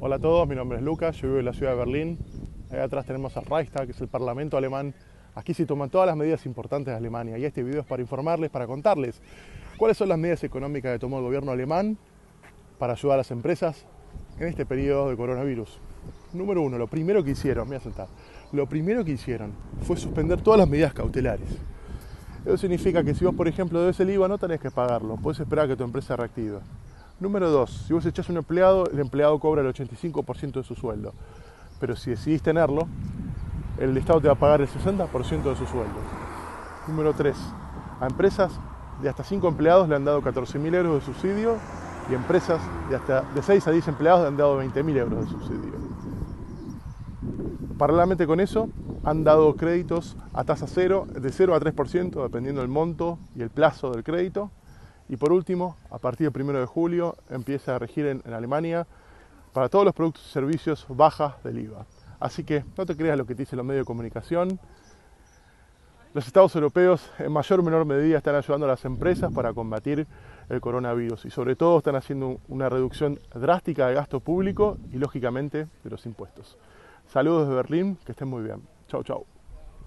Hola a todos, mi nombre es Lucas, yo vivo en la ciudad de Berlín. Ahí atrás tenemos al Reichstag, que es el parlamento alemán. Aquí se toman todas las medidas importantes de Alemania y este video es para informarles, para contarles cuáles son las medidas económicas que tomó el gobierno alemán para ayudar a las empresas en este periodo de coronavirus. Número uno, lo primero que hicieron, me voy a sentar, lo primero que hicieron fue suspender todas las medidas cautelares. Eso significa que si vos, por ejemplo, debes el IVA, no tenés que pagarlo, puedes esperar a que tu empresa reactive. Número dos, si vos echás un empleado, el empleado cobra el 85% de su sueldo. Pero si decidís tenerlo, el Estado te va a pagar el 60% de su sueldo. Número tres, a empresas de hasta 5 empleados le han dado 14.000 euros de subsidio y empresas de hasta de 6 a 10 empleados le han dado 20.000 euros de subsidio. Paralelamente con eso, han dado créditos a tasa cero, de 0 a 3%, dependiendo del monto y el plazo del crédito, y por último, a partir del 1 de julio empieza a regir en, Alemania para todos los productos y servicios bajas del IVA. Así que no te creas lo que te dicen los medios de comunicación. Los estados europeos en mayor o menor medida están ayudando a las empresas para combatir el coronavirus y sobre todo están haciendo una reducción drástica de gasto público y lógicamente de los impuestos. Saludos de Berlín, que estén muy bien. Chau, chau.